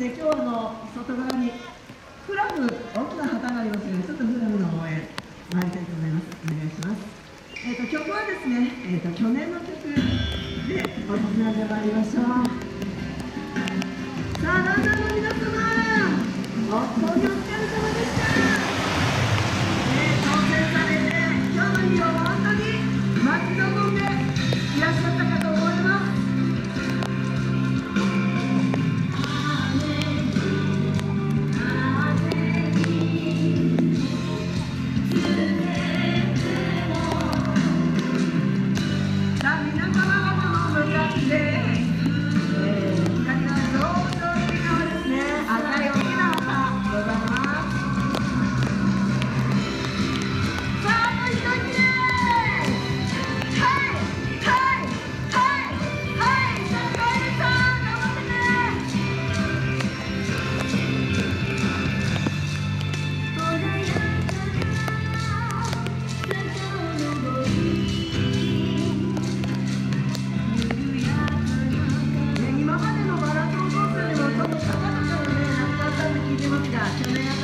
ね、今日の外側にフラグ、大きな旗がありますので、ちょっとフラグの応援、参りたいと思います。お願いします。えっ、ー、と曲はですね、えっ、ー、と去年の曲でおつなげまいりましょう。啊，就这样。